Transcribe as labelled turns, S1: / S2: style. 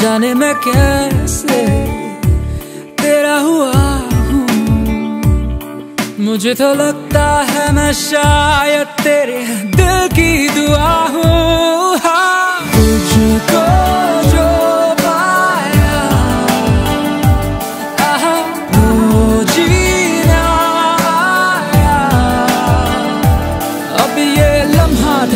S1: जाने मैं कैसे? तेरा हुआ हूँ। मुझे तो लगता है मैं शायद तेरे दिल की दुआ हूँ। हाँ। जो पाया अब ये लम्हा